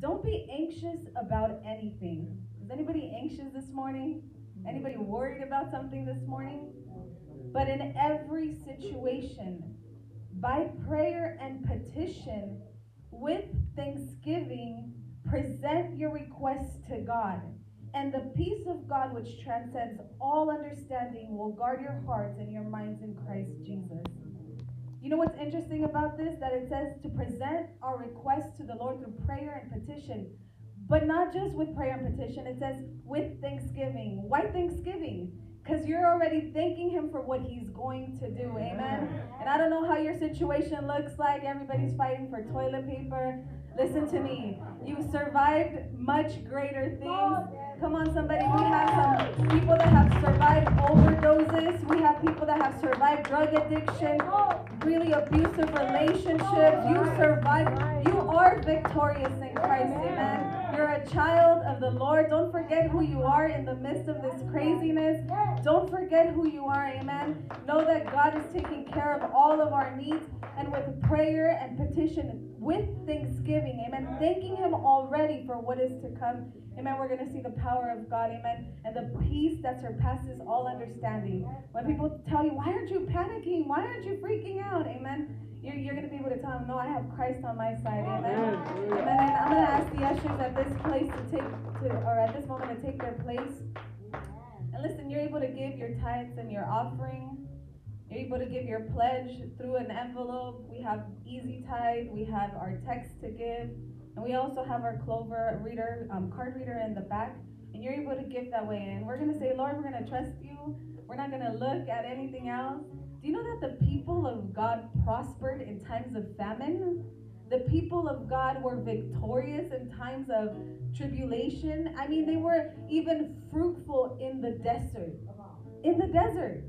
don't be anxious about anything. Is anybody anxious this morning? Anybody worried about something this morning? But in every situation, by prayer and petition, with thanksgiving, present your requests to God. And the peace of God, which transcends all understanding, will guard your hearts and your minds in Christ Jesus. You know what's interesting about this? That it says to present our requests to the Lord through prayer and petition. But not just with prayer and petition, it says with thanksgiving. Why thanksgiving? Because you're already thanking Him for what He's going to do. Amen. And I don't know how your situation looks like. Everybody's fighting for toilet paper. Listen to me. You've survived much greater things. Come on, somebody. We have some people that have survived overdoses. We have people that have survived drug addiction, really abusive relationships. You survived. You are victorious in Christ. Amen. You're a child of the Lord. Don't forget who you are in the midst of this craziness. Don't forget who you are. Amen. Know that God is taking care of all of our needs and with prayer and petition, with thanksgiving. Amen. Thanking Him already for what is to come. Amen. We're going to see the power of God. Amen. And the peace that surpasses all understanding. When people tell you, why aren't you panicking? Why aren't you freaking out? Amen. You're, you're going to be able to tell them, no, I have Christ on my side. Amen. Amen. I'm going to ask the ushers at this place to take, to, or at this moment to take their place. And listen, you're able to give your tithes and your offering. You're able to give your pledge through an envelope. We have Easy Tithe. We have our text to give. And we also have our Clover reader, um, card reader in the back. And you're able to give that way. And we're going to say, Lord, we're going to trust you. We're not going to look at anything else. Do you know that the people of God prospered in times of famine? The people of God were victorious in times of tribulation. I mean, they were even fruitful in the desert. In the desert.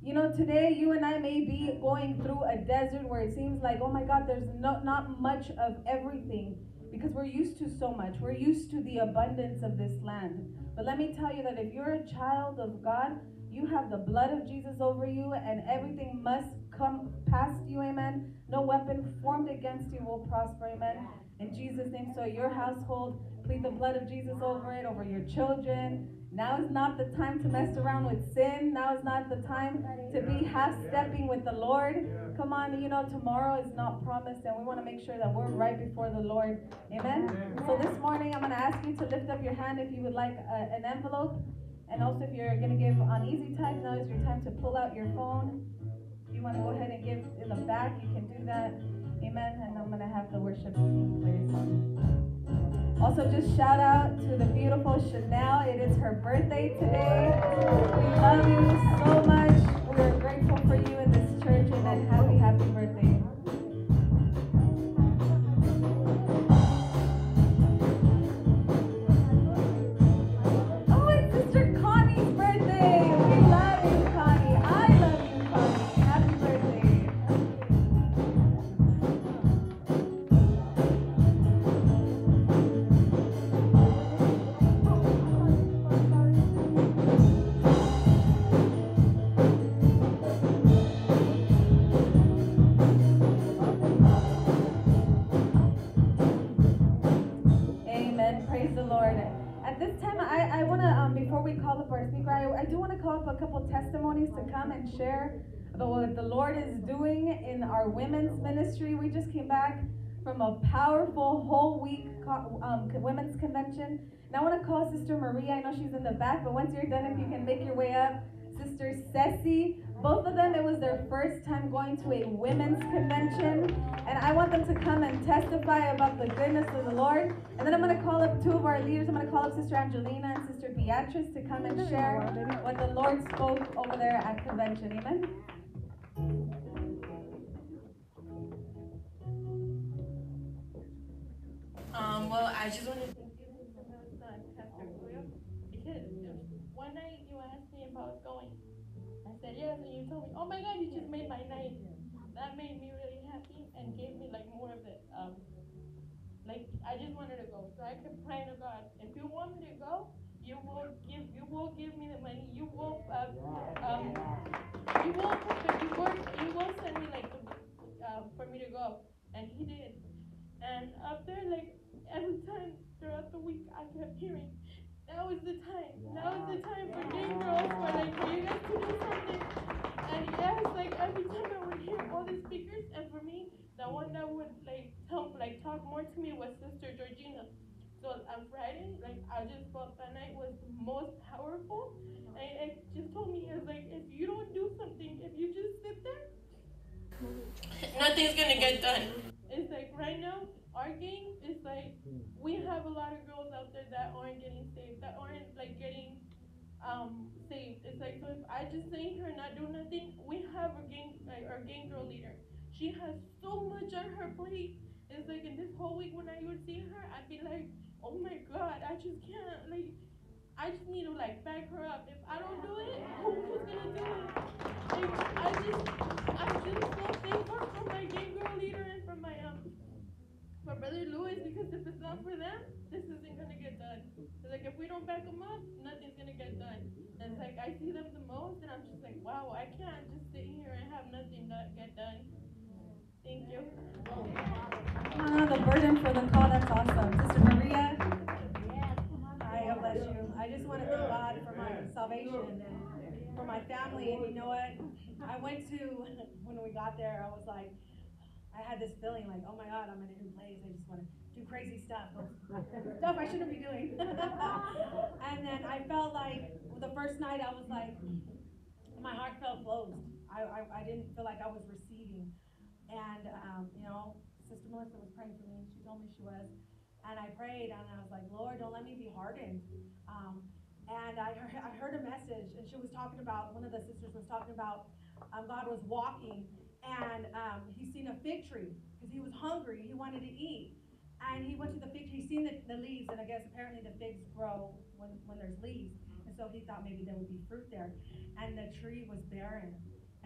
You know, today you and I may be going through a desert where it seems like, oh my God, there's not, not much of everything because we're used to so much. We're used to the abundance of this land. But let me tell you that if you're a child of God, you have the blood of Jesus over you, and everything must come past you, amen. No weapon formed against you will prosper, amen. In Jesus' name, so your household, plead the blood of Jesus over it, over your children. Now is not the time to mess around with sin. Now is not the time to be half stepping with the Lord. Come on, you know, tomorrow is not promised, and we want to make sure that we're right before the Lord. Amen. So this morning, I'm going to ask you to lift up your hand if you would like a, an envelope. And also, if you're going to give on Easy Tithe, now is your time to pull out your phone. If you want to go ahead and give in the back, you can do that. Amen. And I'm going to have the worship team play a song. Also, just shout out to the beautiful Chanel. It is her birthday today. We love you so much. We're grateful for you in this and share about what the Lord is doing in our women's ministry. We just came back from a powerful whole week um, women's convention. And I want to call Sister Maria. I know she's in the back, but once you're done, if you can make your way up, Sister Ceci. Both of them, it was their first time going to a women's convention. And I want them to come and testify about the goodness of the Lord. And then I'm going to call up two of our leaders. I'm going to call up Sister Angelina and Sister Beatrice to come and share what the Lord spoke over there at convention. Amen. Um, well, I just wanted to give you some son, Pastor Julio, Because one night you asked me if I was going. Yes, and you told me, oh my god, you just made my night. That made me really happy and gave me like more of it. Um, like I just wanted to go, so I kept praying to God. If you want me to go, you will give, you will give me the money. You will, uh, um, you will, you will, you will send me like uh, for me to go, and He did. And after like every time throughout the week, I kept hearing, now is the time. Now is the time for gang girls, for like you guys to do something. I would hear all the speakers, and for me, the one that would like tell, like talk more to me was Sister Georgina. So on Friday, like I just felt that night was most powerful, and it just told me it's like if you don't do something, if you just sit there, Nothing's gonna get done. it's like right now our game is like we have a lot of girls out there that aren't getting saved, that aren't like getting um saved. It's like so if I just here and not do nothing, we have a gang like our gang girl leader. She has so much on her plate. It's like in this whole week when I would see her, I'd be like, oh my god, I just can't like. I just need to like back her up. If I don't do it, who's gonna do it? Like, I just, I just so thankful for my gang girl leader and for my um, for brother Louis because if it's not for them, this isn't gonna get done. It's like if we don't back them up, nothing's gonna get done. Like I see them the most, and I'm just like, wow, I can't just sit here and have nothing get done. Thank you. Ah, the burden for the call, that's awesome. Sister Maria? God bless you. I just want to thank God for my salvation and for my family. And you know what? I went to, when we got there, I was like, I had this feeling like, oh my God, I'm in a new place. I just want to do crazy stuff. stuff I shouldn't be doing. and then I felt like the first night I was like, my heart felt closed. I, I, I didn't feel like I was receiving. And, um, you know, Sister Melissa was praying for me. and She told me she was. And I prayed and I was like, Lord, don't let me be hardened. Um, and I heard, I heard a message and she was talking about, one of the sisters was talking about um, God was walking and um, he seen a fig tree because he was hungry. He wanted to eat. And he went to the fig he seen the, the leaves, and I guess apparently the figs grow when, when there's leaves. And so he thought maybe there would be fruit there. And the tree was barren.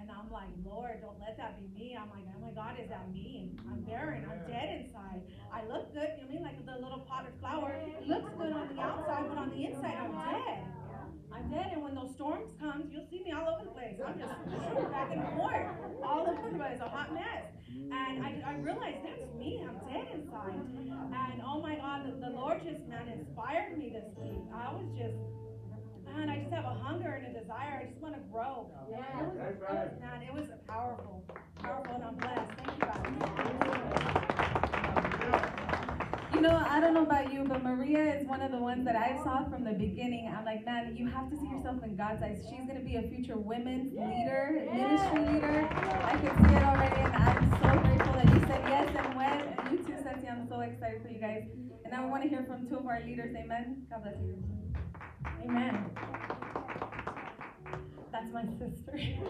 And I'm like, Lord, don't let that be me. I'm like, oh my God, is that me? I'm barren. I'm dead inside. I look good, you know I mean? Like the little potted flower. It looks good on the outside, but on the inside, I'm dead. I'm dead. And when those storms come, you'll see me all over the place. I'm just back and forth, all over the place, a hot mess. And I, I realized that's me. I'm dead inside. And oh my God, the, the Lord just, man, inspired me this week. I was just, man, I just have a hunger and a desire. I just want to grow. Yeah. It was, it was, man, it was powerful, powerful, and I'm blessed. Thank you, God. You know, I don't know about you, but Maria is one of the ones that I saw from the beginning. I'm like, man, you have to see yourself in God's eyes. She's going to be a future women's leader, ministry leader. I can see it already, and I'm so grateful that you said yes and went. And you too, Ceci, I'm so excited for you guys. And now we want to hear from two of our leaders. Amen. God bless you. Amen. That's my sister. and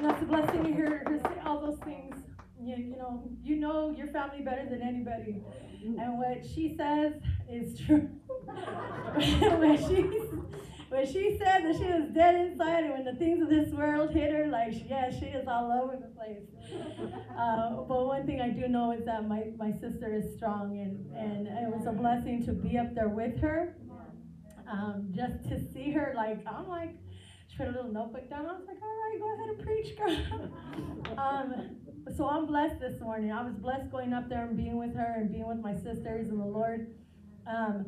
that's a blessing to hear her say all those things. You, you know, you know your family better than anybody. And what she says is true. when she when she said that she was dead inside and when the things of this world hit her, like yeah, she is all over the place. Uh, but one thing I do know is that my, my sister is strong and, and it was a blessing to be up there with her. Um, just to see her, like, I'm like, she put a little notebook down. I was like, all right, go ahead and preach, girl. um, so I'm blessed this morning. I was blessed going up there and being with her and being with my sisters and the Lord. Um,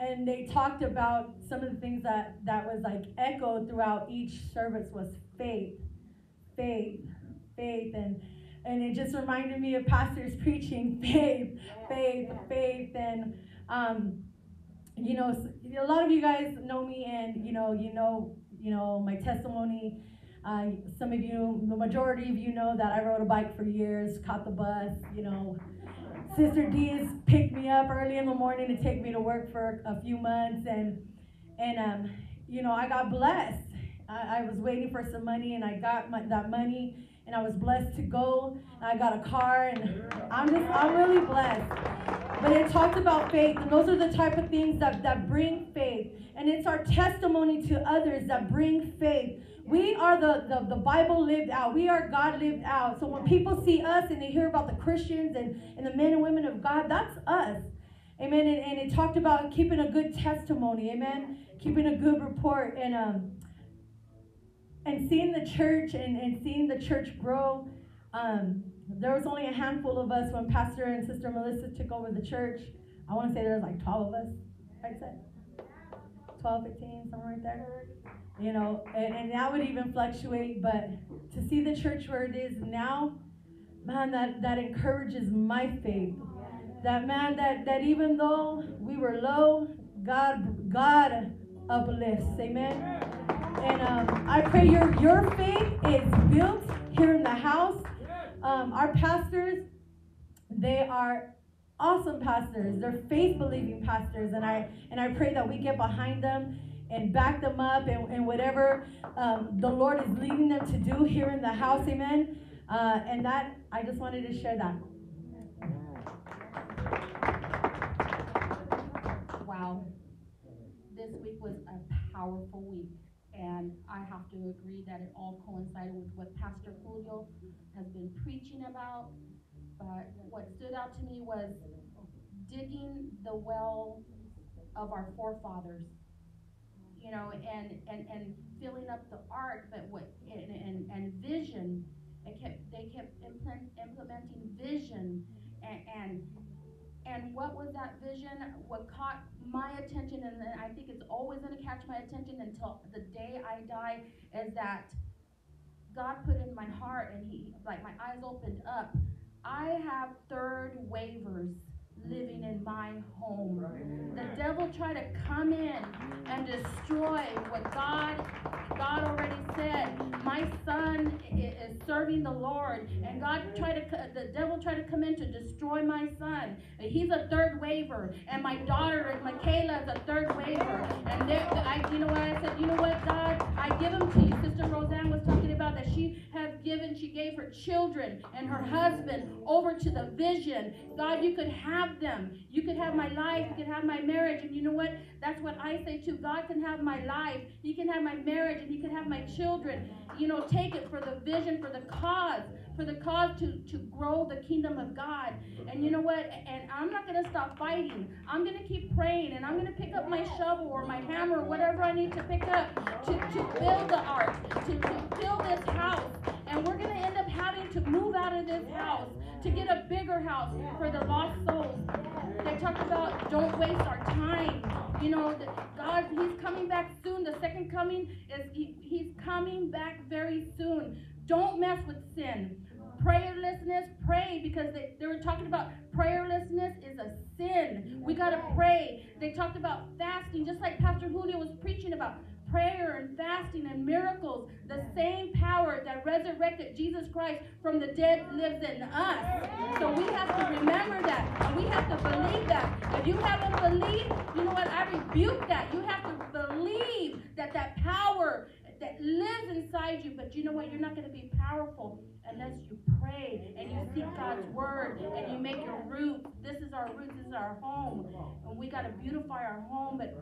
and they talked about some of the things that, that was like echoed throughout each service was faith, faith, faith. And, and it just reminded me of pastors preaching faith, faith, faith. And, um, you know, a lot of you guys know me, and you know, you know, you know my testimony. Uh, some of you, the majority of you know that I rode a bike for years, caught the bus. You know, Sister Diaz picked me up early in the morning to take me to work for a few months, and and um, you know, I got blessed. I, I was waiting for some money, and I got my, that money, and I was blessed to go. I got a car, and I'm just, I'm really blessed. But it talked about faith, and those are the type of things that, that bring faith. And it's our testimony to others that bring faith. We are the, the, the Bible lived out. We are God lived out. So when people see us and they hear about the Christians and, and the men and women of God, that's us. Amen. And, and it talked about keeping a good testimony. Amen. Keeping a good report. And um and seeing the church and, and seeing the church grow. Um, there was only a handful of us when Pastor and Sister Melissa took over the church. I want to say there's like 12 of us, right? Set? 12, 15, somewhere right there. You know, and, and that would even fluctuate, but to see the church where it is now, man, that, that encourages my faith. That man, that, that even though we were low, God, God uplifts. Amen. And um, I pray your, your faith is built here in the house. Um, our pastors, they are awesome pastors. They're faith believing pastors. And I and I pray that we get behind them and back them up and, and whatever um, the Lord is leading them to do here in the house. Amen. Uh, and that I just wanted to share that. Wow. This week was a powerful week. And I have to agree that it all coincided with what Pastor Julio has been preaching about. But what stood out to me was digging the well of our forefathers. You know, and and and filling up the ark, but what and and, and vision. They kept they kept implement, implementing vision and, and and what was that vision? What caught my attention, and I think it's always going to catch my attention until the day I die, is that God put in my heart, and He, like my eyes opened up. I have third wavers living in my home. The devil tried to come in and destroy what God God already said. My son is serving the Lord, and God tried to the devil tried to come in to destroy my son. He's a third waver, and my daughter Michaela is a third waver. And I, you know what I said? You know what, God? I give them to you. Sister Roseanne was talking that she has given. She gave her children and her husband over to the vision. God, you could have them. You could have my life. You could have my marriage. And you know what? That's what I say too. God can have my life. He can have my marriage and he can have my children. You know, take it for the vision, for the cause, for the cause to, to grow the kingdom of God. And you know what? And I'm not going to stop fighting. I'm going to keep praying and I'm going to pick up my shovel or my hammer whatever I need to pick up to, to build the ark, to, to build this house. And we're going to end up having to move out of this house to get a bigger house for the lost souls. They talked about don't waste our time. You know, God, He's coming back soon. The second coming is he, He's coming back very soon. Don't mess with sin. Prayerlessness, pray because they, they were talking about prayerlessness is a sin. We got to pray. They talked about fasting, just like Pastor Julio was preaching about prayer and fasting and miracles, the same power that resurrected Jesus Christ from the dead lives in us. So we have to remember that and we have to believe that. If you haven't believed, you know what? I rebuke that. You have to believe that that power that lives inside you, but you know what? You're not going to be powerful unless you pray and you seek God's word and you make your roots. This is our roots, this is our home. And we got to beautify our home. But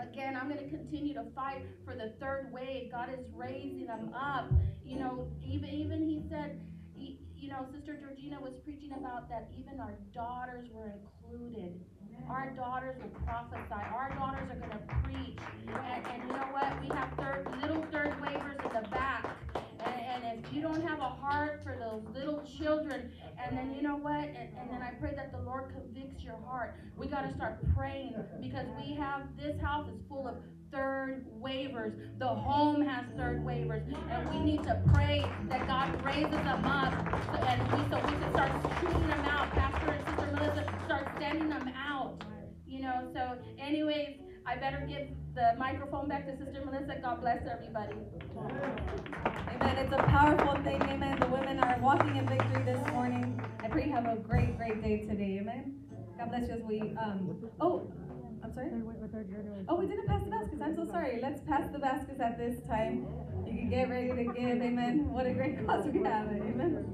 again, I'm going to continue to fight for the third wave. God is raising them up. You know, even even he said, you know, Sister Georgina was preaching about that even our daughters were included. Our daughters will prophesy. Our daughters are going to preach. And, and you know what? We have third, little third wavers in the back and, and if you don't have a heart for those little children, and then you know what? And, and then I pray that the Lord convicts your heart. We got to start praying because we have this house is full of third wavers. The home has third wavers, and we need to pray that God raises them up, so, and we so we can start shooting them out. Pastor and Sister Melissa start sending them out. Know. So, anyways, I better give the microphone back to Sister Melissa. God bless everybody. Amen. It's a powerful thing. Amen. The women are walking in victory this morning. I pray you have a great, great day today. Amen. God bless you as we. Um, oh, I'm sorry. Oh, we didn't pass the baskets. I'm so sorry. Let's pass the baskets at this time. You can get ready to give. Amen. What a great cause we have. Amen.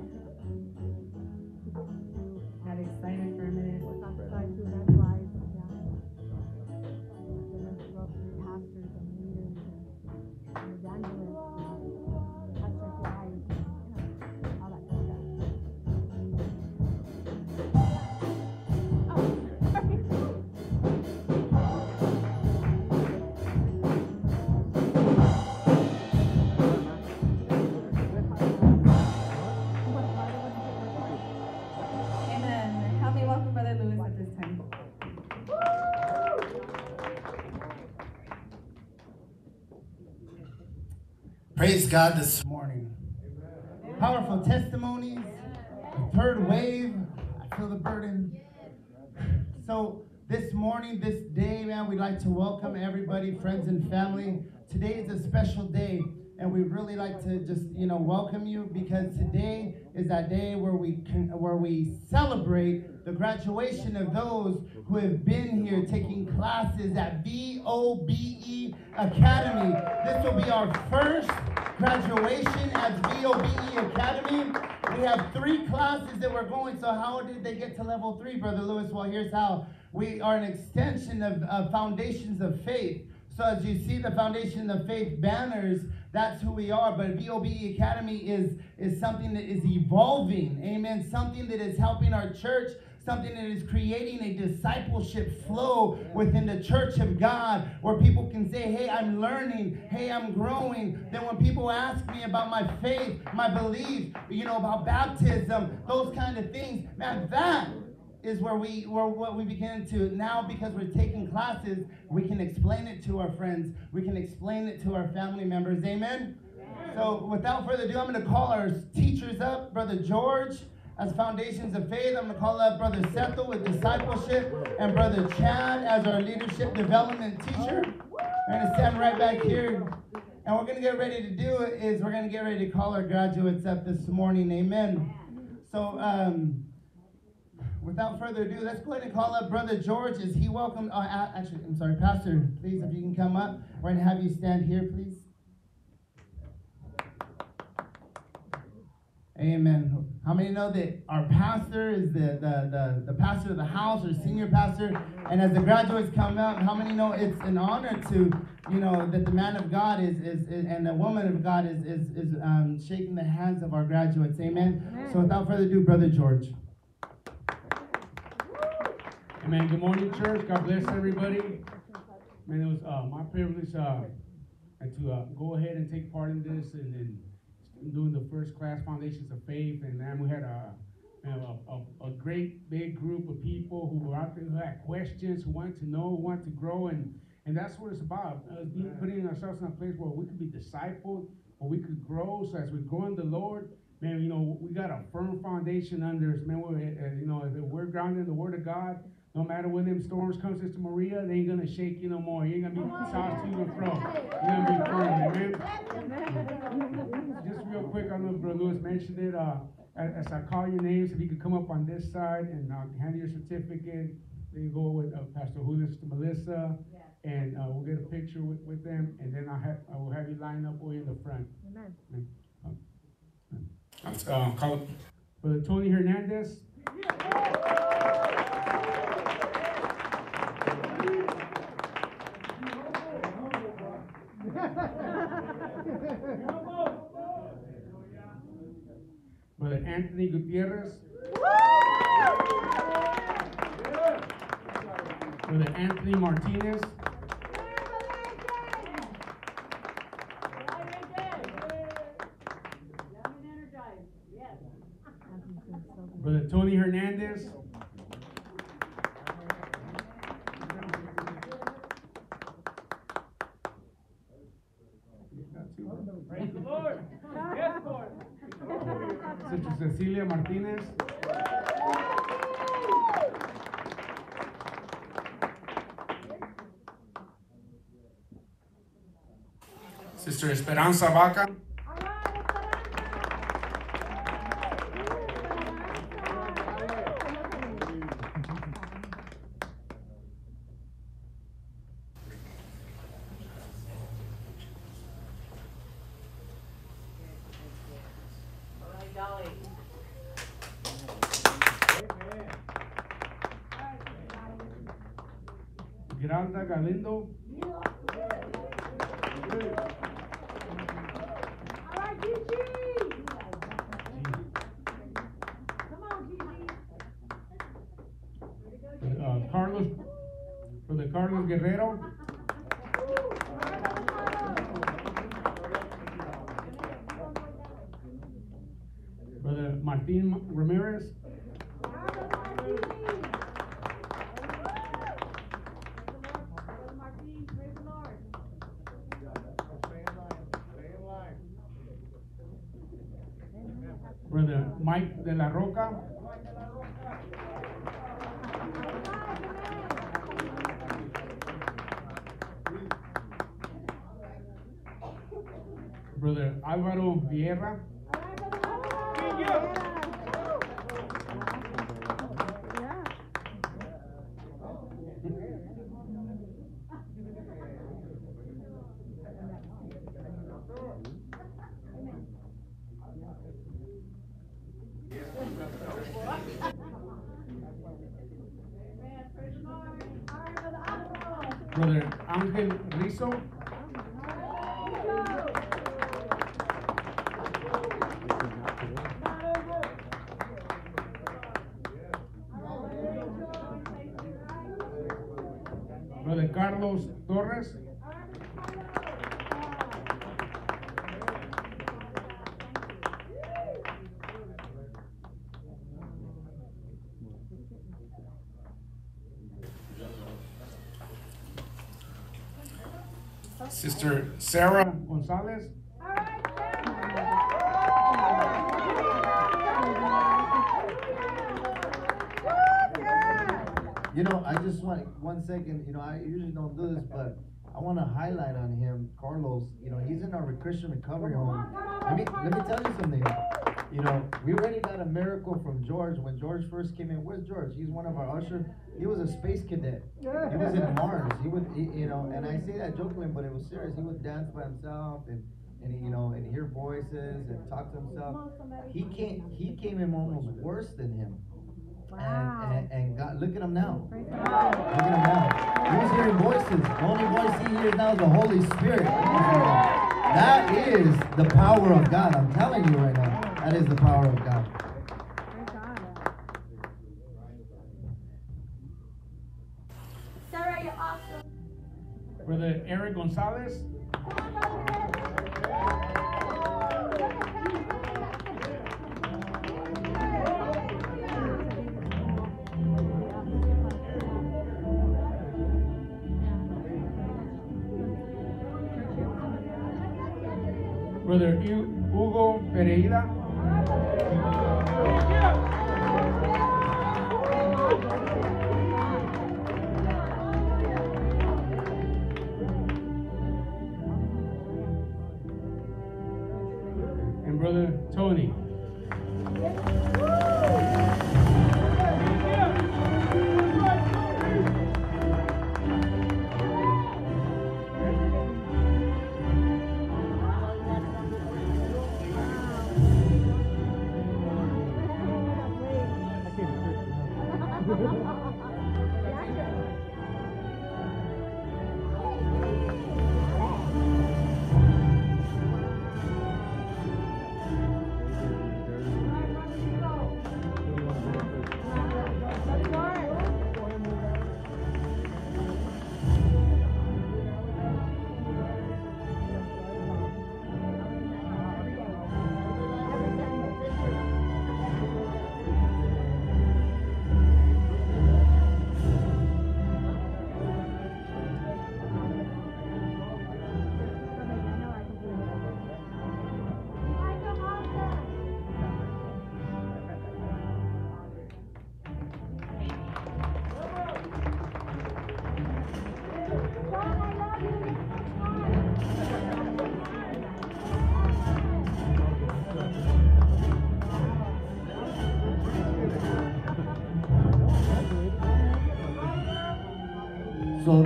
landing Praise God this morning. Powerful testimonies. Third wave. I feel the burden. So this morning, this day, man, we'd like to welcome everybody, friends and family. Today is a special day, and we'd really like to just, you know, welcome you because today is that day where we can, where we celebrate the graduation of those who have been here taking classes at VOBE Academy. This will be our first graduation at VOBE Academy. We have three classes that we're going. So how did they get to level three, Brother Lewis? Well, here's how. We are an extension of Foundations of Faith. So as you see the Foundation of Faith banners, that's who we are. But VOBE Academy is, is something that is evolving. Amen. Something that is helping our church something that is creating a discipleship flow within the church of God where people can say, Hey, I'm learning. Hey, I'm growing. Then when people ask me about my faith, my belief, you know, about baptism, those kind of things, man, that is where we where what we begin to now because we're taking classes we can explain it to our friends. We can explain it to our family members. Amen? So without further ado i'm going to call our teachers up. Brother george as foundations of faith i'm going to call up brother Seto with discipleship and brother chad as our leadership development teacher. We're going to stand right back here. And we're going to get ready to do it is we're going to get ready to call our graduates up this morning. Amen. So um without further ado, let's go ahead and call up Brother George. Is he welcome? Uh, actually, I'm sorry, Pastor, please, if you can come up. We're going to have you stand here, please. Amen. How many know that our pastor is the, the, the, the pastor of the house or senior pastor? And as the graduates come out, how many know it's an honor to, you know, that the man of God is, is, is and the woman of God is, is, is um, shaking the hands of our graduates. Amen. Amen. So without further ado, Brother George. Amen. Good morning, church. God bless everybody. Man, it was uh, my privilege uh, to uh, go ahead and take part in this and, doing the first class Foundations of Faith. And then we had a, a, a, a, great big group of people who were out there who had questions, who wanted to know, who wanted to grow. And, and that's what it's about, uh, putting ourselves in a place where we could be discipled, where we could grow. So as we grow in the Lord, man, you know, we got a firm foundation under us. Man, we're, you know, if we're grounded in the Word of God, no matter when them storms come, Sister Maria, they ain't gonna shake you no more. You ain't gonna be tossed to and fro. You're gonna be firm, amen? Just real quick, I know Brother Lewis mentioned it. Uh, as, I call your names, if you could come up on this side and uh, hand your certificate, then you go with uh, Pastor Julio, Sister Melissa, and uh, we'll get a picture with, with them, and then I'll have, I will have you line up way in the front. Amen. I'm uh, call Brother Tony Hernandez. Brother Anthony Gutierrez. Brother Anthony Martinez. Esperanza Vaca. Geralda Galindo. Guerrero. Brother Martin Ramirez. Brother Mike de la Roca. Álvaro Vieira. Brother Ángel Rizzo. Sarah Gonzalez. You know, I just want one second. You know, I usually don't do this, but I want to highlight on him, Carlos. You know, he's in our Christian recovery home. Let me let me tell you something. You know, we already got a miracle from George when George first came in. Where's George? He's one of our ushers. He was a space cadet. He was in Mars. He would, he, you know, and I say that jokingly, but it was serious. He would dance by himself and and you know and hear voices and talk to himself. He came he came in almost worse than him. And, and, and God, look at him now. Look at him now. He was hearing voices. The only voice he hears now is the Holy Spirit. That is the power of God. I'm telling you right now. That is the power of God. Sarah, you're awesome. Brother Eric Gonzalez. Brother Hugo Pereira. And Brother Tony.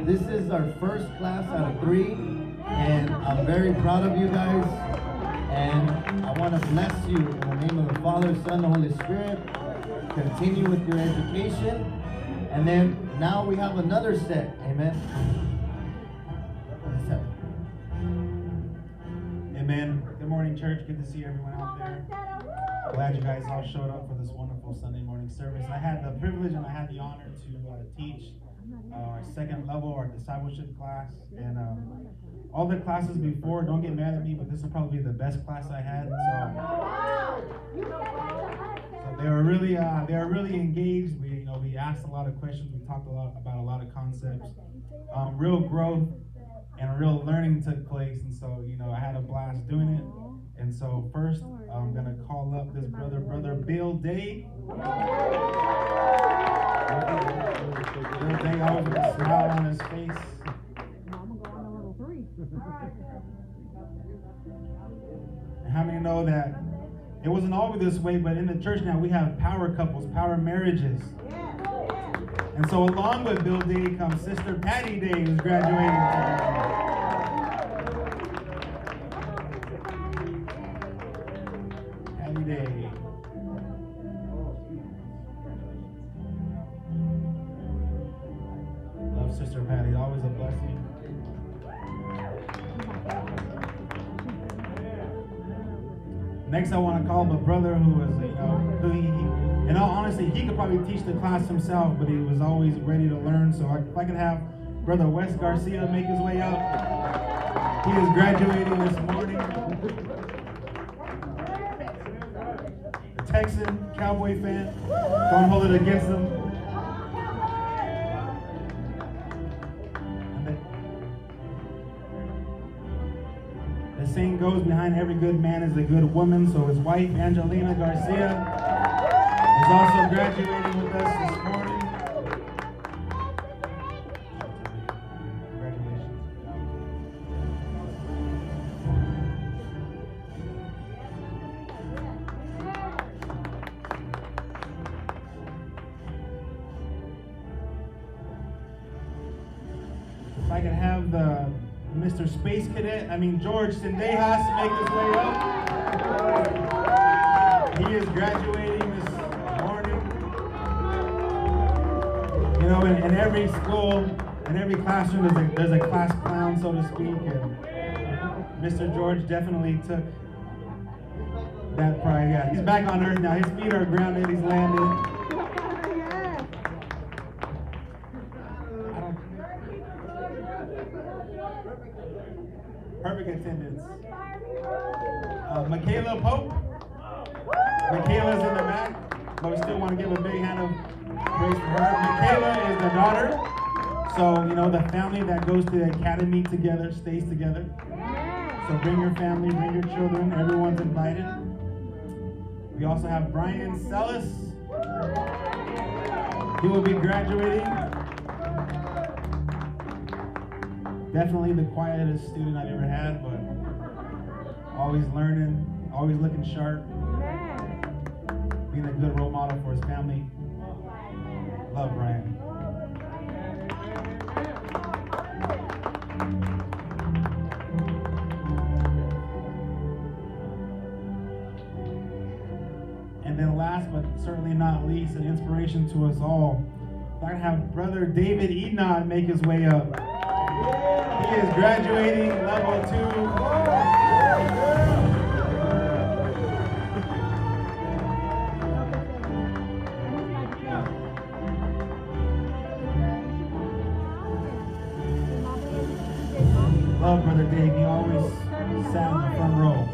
This is our first class out of three, and I'm very proud of you guys. And I want to bless you in the name of the Father, Son, and Holy Spirit. Continue with your education. And then now we have another set. Amen. Amen. Good morning, church. Good to see everyone out there. Glad you guys all showed up for this wonderful Sunday morning service. I had the privilege and I had the honor to uh, teach our second level, our discipleship class. And um, all the classes before, don't get mad at me, but this will probably be the best class I had. So, so they were really, uh, they were really engaged. We, you know, we asked a lot of questions. We talked a lot about a lot of concepts. Um, real growth and real learning took place. And so, you know, I had a blast doing it. And so, first, I'm to call up this brother, brother Bill Day. Bill Day always a smile on his face. And how many know that it wasn't always this way, but in the church now we have power couples, power marriages. And so along with Bill Day comes Sister Patty Day, who's graduating. Patty My brother who was, you know, he, he, in all honesty, he could probably teach the class himself, but he was always ready to learn. So I, if I could have Brother Wes Garcia make his way up. He is graduating this morning. A Texan, Cowboy fan. Don't hold it against him. The saying goes behind every good man is a good woman. So his wife, Angelina Garcia, is also graduating with us I mean George Sendejas make his way up. He is graduating this morning. You know, in, in every school, in every classroom, there's a, there's a class clown, so to speak. And Mr. George definitely took that pride. Yeah, he's back on earth now. His feet are grounded. He's landed. Attendance. Uh, Michaela Pope. Michaela's in the back, but we still want to give a big hand of praise for her. Michaela is the daughter. So, you know, the family that goes to the academy together stays together. So bring your family, bring your children. Everyone's invited. We also have Brian Sellis. He will be graduating. Definitely the quietest student I've ever had, but always learning, always looking sharp, being a good role model for his family. Love Brian. And then last but certainly not least, an inspiration to us all. I have Brother David Enod make his way up. Is graduating level two. Love Brother Dave. He always sat in the front row.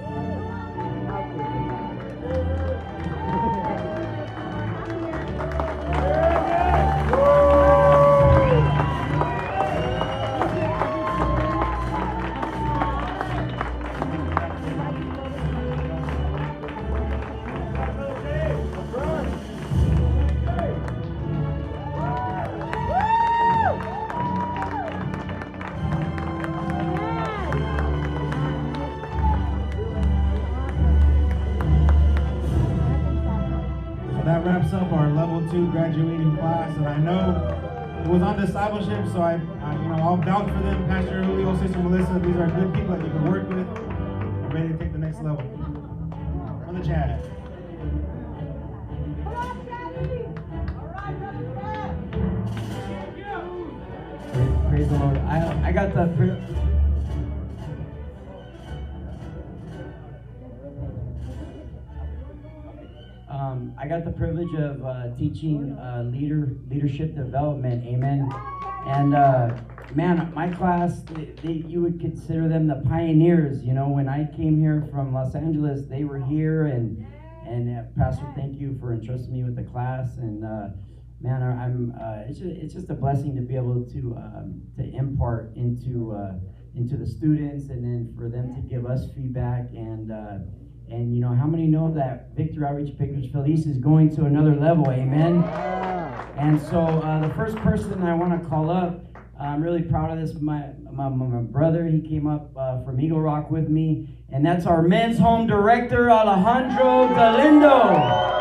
So I, you know, I'll vouch for them. Pastor Julio, Sister Melissa, these are good people that you can work with. Ready to take the next level. Um, I got the privilege of uh, teaching uh, leader leadership development. Amen. And uh, man, my class, they, they, you would consider them the pioneers. You know, when I came here from Los Angeles, they were here, and and uh, Pastor, thank you for entrusting me with the class. And uh, man, I- I'm uh, it's just, it's just a blessing to be able to um, to impart into and the students, and then for them to give us feedback. And and you know, how many know that Victory Outreach Bakersfield East is going to another level? Amen. And so uh, the first person I want to call up, I'm really proud of this. My my, my brother, he came up uh, from Eagle Rock with me, and that's our men's home director, Alejandro Galindo.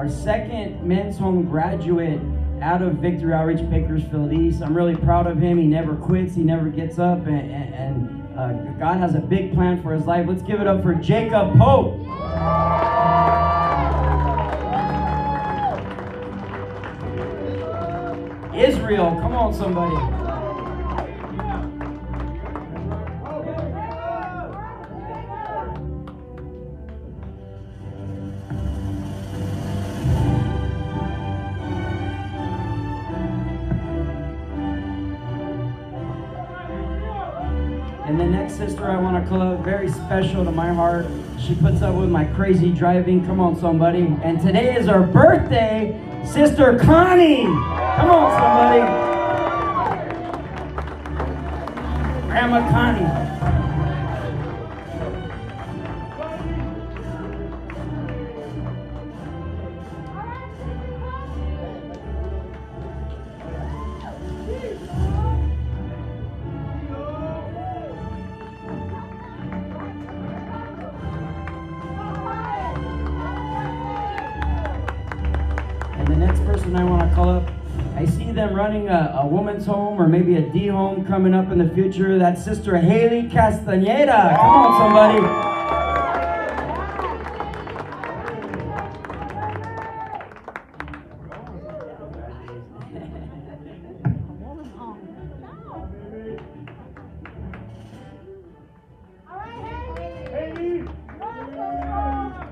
Our second men's home graduate out of Victory Outreach Bakersfield East. I'm really proud of him. He never quits. He never gets up, and, and, uh, God has a big plan for his life. Let's give it up for Jacob Pope. Israel, come on, somebody. Very special to my heart. She puts up with my crazy driving. Come on, somebody. And today is her birthday, Sister Connie. Come on, somebody. Grandma Connie. Person I want to call up, I see them running a, a woman's home or maybe a D home coming up in the future. That's Sister Haley Castañeda. Come on, somebody.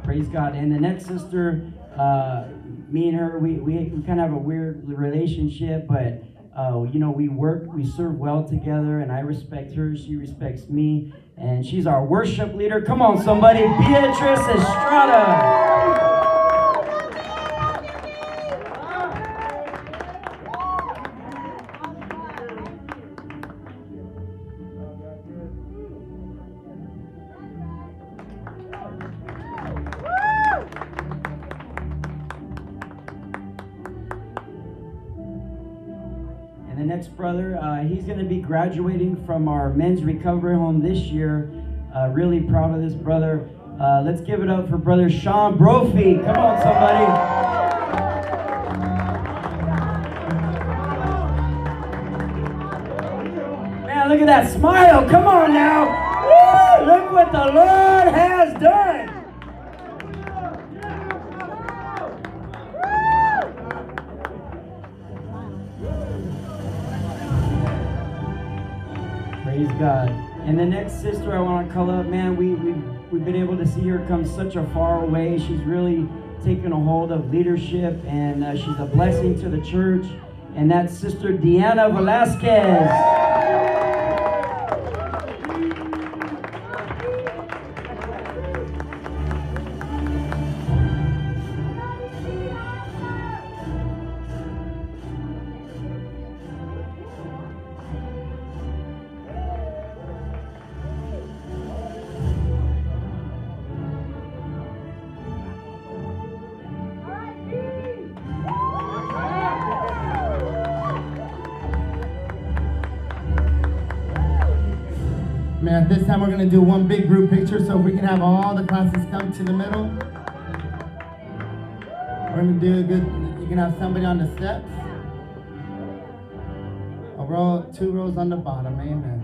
Praise God. And the next sister, uh, me and her, we, we, we kind of have a weird relationship, but uh, you know, we work, we serve well together, and I respect her, she respects me, and she's our worship leader. Come on, somebody, Beatrice Estrada. He's going to be graduating from our men's recovery home this year. Uh, really proud of this brother. Uh, let's give it up for brother Sean Brophy. Come on, somebody. Man, look at that smile. Come on now. Woo! Look what the Lord has done. Praise God. And the next sister I want to call up, man, we, we, we've been able to see her come such a far way. She's really taken a hold of leadership and uh, she's a blessing to the church. And that's Sister Deanna Velasquez. Man, this time we're gonna do one big group picture so we can have all the classes come to the middle. We're gonna do a good, you can have somebody on the steps. A row, two rows on the bottom, amen.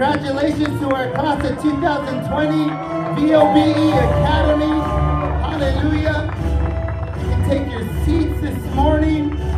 Congratulations to our class of 2020 VOBE Academy. Hallelujah. You can take your seats this morning.